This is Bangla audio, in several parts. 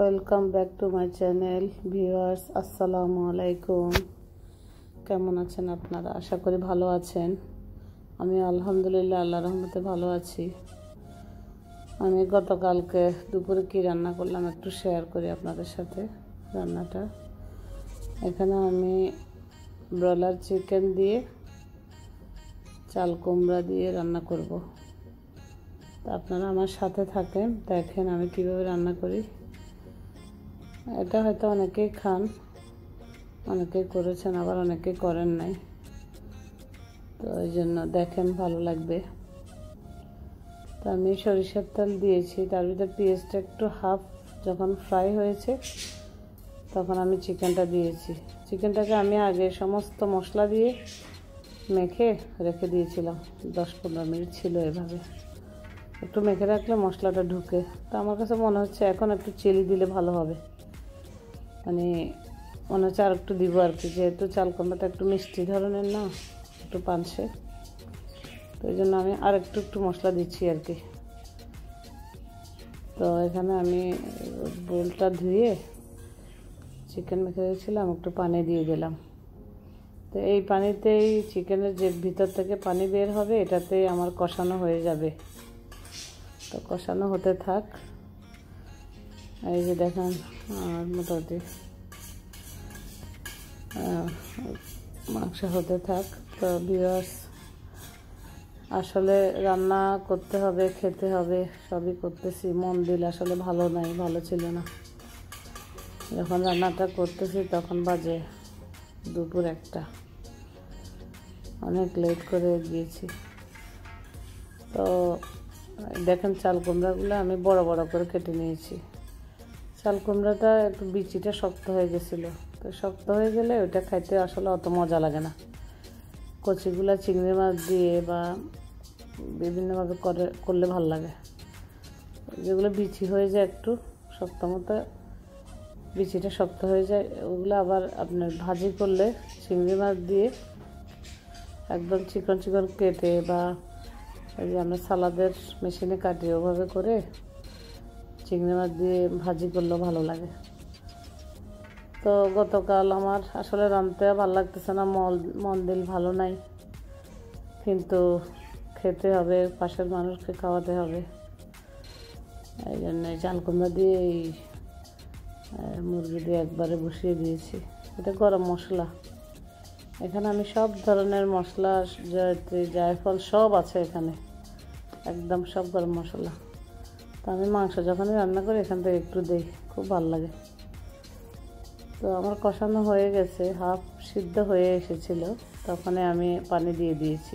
Welcome back to my channel viewers আসসালামু আলাইকুম কেমন আছেন আপনারা? আশা করি ভালো আছেন। আমি আলহামদুলিল্লাহ আল্লাহ রহমতে ভালো আছি। আমি গতকালকে দুপুরে কী রান্না করলাম একটু শেয়ার করি আপনাদের সাথে রান্নাটা। এখানে আমি ব্রয়লার চিকেন দিয়ে চাল কুমড়া দিয়ে রান্না করব। তা আপনারা আমার সাথে থাকেন, দেখেন আমি কীভাবে রান্না করি। এটা হয়তো অনেকেই খান, অনেকেই করেছেন, আবার অনেকেই করেন নাই। তো ওই জন্য দেখেন, ভালো লাগবে। তো আমি সরিষার তেল দিয়েছি, তার ভিতরে পেঁয়াজটা একটু হাফ যখন ফ্রাই হয়েছে, তখন আমি চিকেনটা দিয়েছি। চিকেনটাকে আমি আগে সমস্ত মশলা দিয়ে মেখে রেখে দিয়েছিলাম, দশ পনেরো মিনিট ছিল এভাবে। একটু মেখে রাখলে মশলাটা ঢুকে। তো আমার কাছে মনে হচ্ছে এখন একটু চিলি দিলে ভালো হবে। মানে মনে হচ্ছে আর একটু দিব আর কি, যেহেতু চাল কুমড়াটা একটু মিষ্টি ধরনের না, একটু পানসে। তো এই জন্য আমি আর একটু একটু মশলা দিচ্ছি আর কি। তো এখানে আমি বোলটা ধুয়ে চিকেন মেখে রেখেছিলাম একটু পানি দিয়ে দিলাম। তো এই পানিতেই চিকেনের যে ভিতর থেকে পানি বের হবে, এটাতেই আমার কষানো হয়ে যাবে। তো কষানো হতে থাক। এই যে দেখেন, আর মোটামুটি মাংস হতে থাক। তো বিয়ার্স আসলে রান্না করতে হবে, খেতে হবে, সবই করতেছি। মন দিল আসলে ভালো নাই, ভালো ছিল না। যখন রান্নাটা করতেছি তখন বাজে দুপুর একটা। অনেক লেট করে গিয়েছি। তো দেখেন চাল কুমড়াগুলো আমি বড় বড় করে কেটে নিয়েছি। চাল কুমড়াটা একটু বিচিটা শক্ত হয়ে গেছিল। তো শক্ত হয়ে গেলে ওইটা খাইতে আসলে অত মজা লাগে না। কচিগুলা চিংড়ি মাছ দিয়ে বা বিভিন্নভাবে করে, করলে ভালো লাগে। যেগুলো বিচি হয়ে যায় একটু, শক্ত মতো বিচিটা শক্ত হয়ে যায়, ওগুলো আবার আপনার ভাজি করলে চিংড়ি মাছ দিয়ে একদম চিকন চিকন কেটে বা ওই যে আমরা সালাদের মেশিনে কাটি, ওভাবে করে চিংড়ি মাছ দিয়ে ভাজি করলেও ভালো লাগে। তো গতকাল আমার আসলে রাঁধতে ভালো লাগতেছে না, মল, মন দিল ভালো নাই। কিন্তু খেতে হবে, পাশের মানুষকে খাওয়াতে হবে। এই জন্য চাল কুমড়া দিয়ে এই মুরগি দিয়ে একবারে বসিয়ে দিয়েছি। এটা গরম মশলা। এখানে আমি সব ধরনের মশলা জয়ত্রী জায়ফল সব আছে এখানে। একদম সব গরম মশলা। তো আমি মাংস যখনই রান্না করি, এখান থেকে একটু দিই, খুব ভালো লাগে। তো আমার কষানো হয়ে গেছে, হাফ সিদ্ধ হয়ে এসেছিল, তখনই আমি পানি দিয়ে দিয়েছি।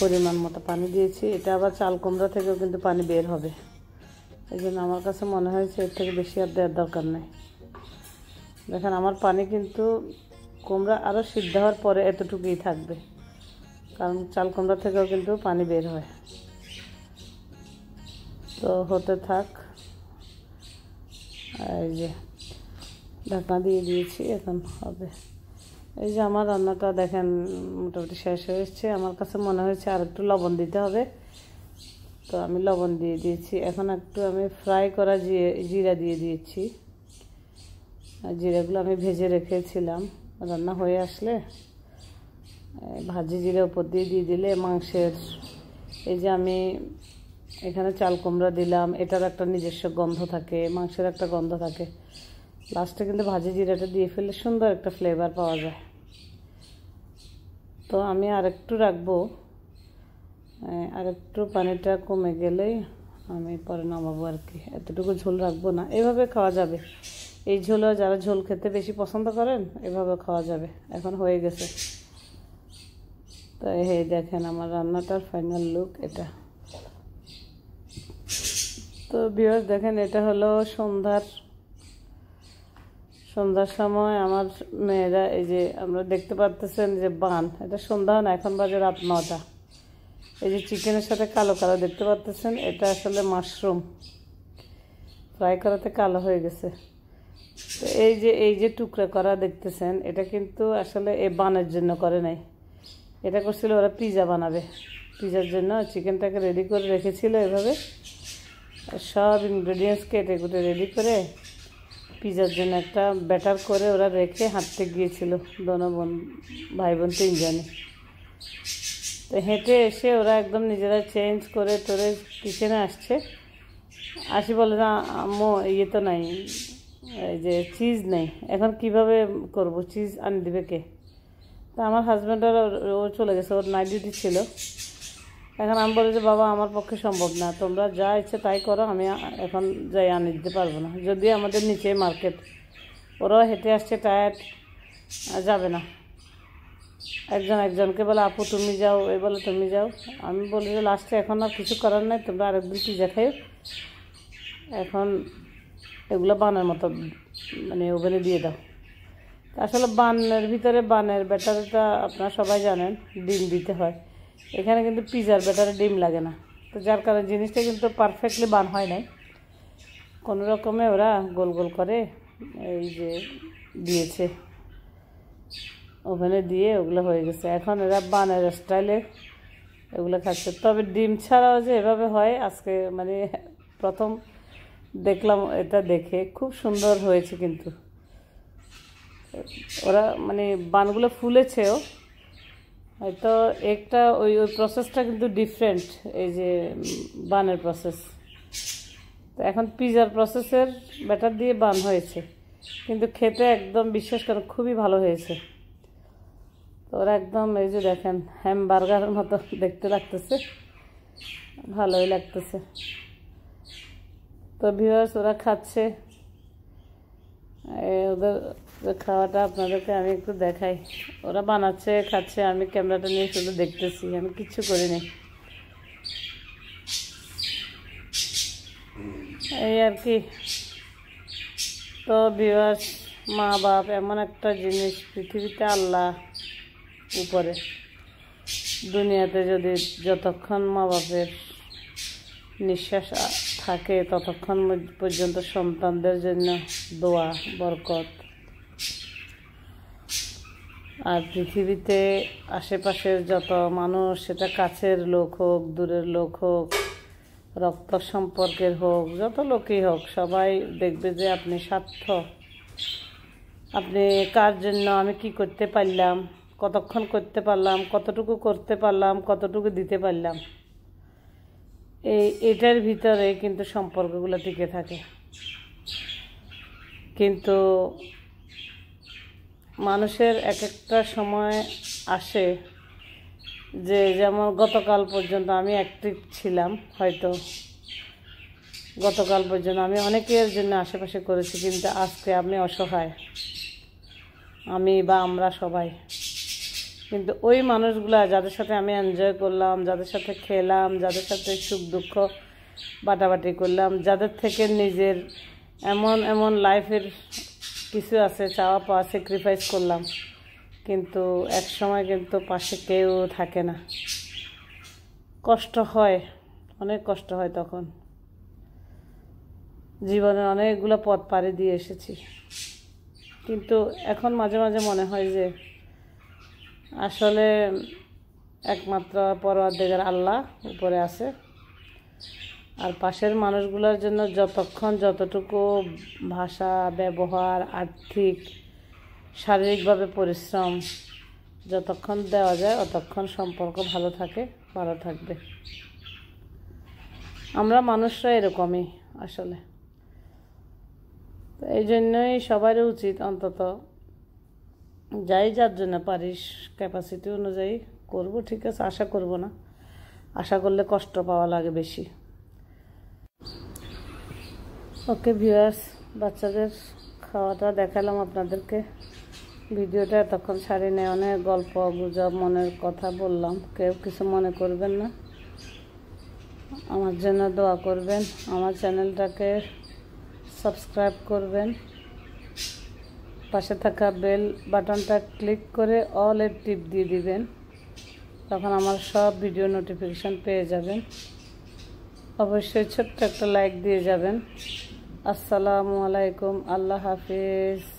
পরিমাণ মতো পানি দিয়েছি, এটা আবার চাল কুমড়া থেকেও কিন্তু পানি বের হবে। এই জন্য আমার কাছে মনে হয়েছে এর থেকে বেশি আর দেওয়ার দরকার নেই। দেখেন, আমার পানি কিন্তু কুমড়া আরও সিদ্ধ হওয়ার পরে এতটুকুই থাকবে, কারণ চাল কুমড়া থেকেও কিন্তু পানি বের হয়। তো হতে থাক। এই যে ঢাকনা দিয়ে দিয়েছি, এখন হবে। এই যে আমার রান্নাটা দেখেন মোটামুটি শেষ হয়ে এসছে। আমার কাছে মনে হয়েছে আর একটু লবণ দিতে হবে। তো আমি লবণ দিয়ে দিয়েছি। এখন একটু আমি ফ্রাই করা জিরা দিয়ে দিয়েছি। জিরাগুলো আমি ভেজে রেখেছিলাম। রান্না হয়ে আসলে ভাজি জিরে উপর দিয়ে দিয়ে দিলে মাংসের এই যে আমি এখানে চাল কুমড়া দিলাম। এটার একটা নিজস্ব গন্ধ থাকে, মাংসের একটা গন্ধ থাকে। লাস্টে কিন্তু ভাজি জিরাটা দিয়ে ফেললে সুন্দর একটা ফ্লেভার পাওয়া যায়। তো আমি আরেকটু রাখব। আরেকটু পানিটা কমে গেলেই আমি পরে নামাবো আর কি। এতটুকু ঝোল রাখব না। এভাবে খাওয়া যাবে। এই ঝোলও যারা ঝোল খেতে বেশি পছন্দ করেন, এভাবে খাওয়া যাবে। এখন হয়ে গেছে। তো এই দেখেন আমার রান্নাটার ফাইনাল লুক এটা। তো বিয়ার দেখেন, এটা হলো সন্ধ্যার সন্ধ্যার সময় আমার মেয়েরা, এই যে আমরা দেখতে পারতেছেন যে বান, এটা সন্ধ্যা না, এখন বাজে রাত নটা এই যে চিকেনের সাথে কালো কালো দেখতে পারতেছেন, এটা আসলে মাশরুম। ফ্রাই করাতে কালো হয়ে গেছে। তো এই যে এই যে টুকরা করা দেখতেছেন, এটা কিন্তু আসলে এ বানের জন্য করে নাই। এটা করছিল ওরা পিজা বানাবে। পিজার জন্য চিকেনটাকে রেডি করে রেখেছিল এভাবে। সব ইনগ্রেডিয়েন্টস কেটে কুটে রেডি করে পিজার জন্য একটা ব্যাটার করে ওরা রেখে হাঁটতে গিয়েছিল দোনো বোন, ভাই বোন তিনজনে। তো হেঁটে এসে ওরা একদম নিজেরা চেঞ্জ করে তোরে কিচেনে আসছে। আসি বলে, না, আম্মু ইয়ে তো নাই। এই যে চিজ নেই। এখন কীভাবে করব? চিজ আনি দিবে কে? তা আমার হাজব্যান্ডের ও চলে গেছে। ওর নাইট ডিউটি ছিল। এখন আমি বলি যে, বাবা, আমার পক্ষে সম্ভব না। তোমরা যা ইচ্ছে তাই করো, আমি এখন যাই আনি দিতে পারব না। যদি আমাদের নিচে মার্কেট। ওরাও হেঁটে আসছে টায়ার্ড যাবে না। একজন একজনকে বলে, আপু, তুমি যাও। এ বলে, তুমি যাও। আমি বলি যে, লাস্টে এখন আর কিছু করার নাই, তোমরা আরেকদিন পিজা খাই এখন এগুলো বানের মতো মানে ওভেনে দিয়ে দাও। আসলে বানের ভিতরে বানের ব্যাটারিটা আপনারা সবাই জানেন, ডিম দিতে হয়। এখানে কিন্তু পিজার ব্যাটারে ডিম লাগে না। তো যার কারণে জিনিসটা কিন্তু পারফেক্টলি বান হয় নাই। কোনো রকমে ওরা গোল গোল করে এই যে দিয়েছে। ওভেনে দিয়ে ওগুলো হয়ে গেছে। এখন এরা বানের স্টাইলে এগুলো খাচ্ছে। তবে ডিম ছাড়াও যে এভাবে হয়, আজকে মানে প্রথম দেখলাম এটা দেখে খুব সুন্দর হয়েছে কিন্তু। ওরা মানে বানগুলো ফুলেছেও হয়তো একটা ওই ওই প্রসেসটা কিন্তু ডিফারেন্ট এই যে বানের প্রসেস তো এখন পিজার প্রসেসের ব্যাটার দিয়ে বান হয়েছে। কিন্তু খেতে একদম, বিশ্বাস করেন খুবই ভালো হয়েছে। তো ওরা একদম, এই যে দেখেন হ্যামবার্গারের মতো দেখতে লাগতেছে। ভালোই লাগতেছে। তো ভিউয়ার্স ওরা খাচ্ছে। ওদের খাওয়াটা আপনাদেরকে আমি একটু দেখাই। ওরা বানাচ্ছে, খাচ্ছে, আমি ক্যামেরাটা নিয়ে শুধু দেখতেছি, আমি কিচ্ছু করিনি। এই আর কি। তো ভিউয়ার্স মা বাপ এমন একটা জিনিস, পৃথিবীতে আল্লাহ উপরে। দুনিয়াতে যদি যতক্ষণ মা বাপের নিঃশ্বাস থাকে, ততক্ষণ পর্যন্ত সন্তানদের জন্য দোয়া, বরকত আর পৃথিবীতে আশেপাশের যত মানুষ, সেটা কাছের লোক হোক, দূরের লোক হোক, রক্ত সম্পর্কের হোক, যত লোকই হোক, সবাই দেখবে যে আপনি স্বার্থ। আপনি কার জন্য, আমি কি করতে পারলাম, কতক্ষণ করতে পারলাম, কতটুকু করতে পারলাম, কতটুকু দিতে পারলাম। এই, এটার ভিতরে কিন্তু সম্পর্কগুলো টিকে থাকে। কিন্তু মানুষের এক একটা সময় আসে যে যেমন গতকাল পর্যন্ত আমি অ্যাক্টিভ ছিলাম হয়তো। গতকাল পর্যন্ত আমি অনেকের জন্য আশেপাশে করেছি, কিন্তু আজকে আমি অসহায়। আমি বা আমরা সবাই। কিন্তু ওই মানুষগুলা যাদের সাথে আমি এনজয় করলাম, যাদের সাথে খেলাম, যাদের সাথে সুখ দুঃখ বাটাবাটি করলাম, যাদের থেকে নিজের এমন এমন লাইফের কিছু আছে, চাওয়া পাওয়া স্যাক্রিফাইস করলাম। কিন্তু এক সময় কিন্তু পাশে কেউ থাকে না। কষ্ট হয়, অনেক কষ্ট হয় তখন। জীবনে অনেকগুলো পথ পাড়ি দিয়ে এসেছি। কিন্তু এখন মাঝে মাঝে মনে হয় যে, আসলে একমাত্র পরওয়ার আল্লাহ উপরে আছে। আর পাশের মানুষগুলোর জন্য যতক্ষণ যতটুকু ভাষা, ব্যবহার, আর্থিক, শারীরিকভাবে পরিশ্রম যতক্ষণ দেওয়া যায়, অতক্ষণ সম্পর্ক ভালো থাকে, ভালো থাকবে। আমরা মানুষরা এরকমই আসলে। এই জন্যই সবারই উচিত অন্তত যাই যার জন্য পারিস ক্যাপাসিটি অনুযায়ী করব, ঠিক আছে? আশা করব না। আশা করলে কষ্ট পাওয়া লাগে বেশি। ওকে ভিউয়ার্স বাচ্চাদের খাওয়াটা দেখালাম আপনাদেরকে। ভিডিওটা এতক্ষণ ছাড়ি নেই অনেক গল্প, গুজব, মনের কথা বললাম। কেউ কিছু মনে করবেন না। আমার জন্য দোয়া করবেন। আমার চ্যানেলটাকে সাবস্ক্রাইব করবেন। পাশে থাকা বেল বাটনটা ক্লিক করে অল এর টিপ দিয়ে দিবেন। তখন আমার সব ভিডিও নোটিফিকেশান পেয়ে যাবেন। অবশ্যই ছোট্ট একটা লাইক দিয়ে যাবেন। আসসালামু আলাইকুম আল্লাহ হাফিজ।